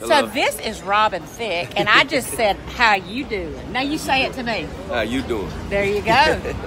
So this is Robin Thicke, and I just said, "How you doing?" Now you say it to me. How you doing? There you go.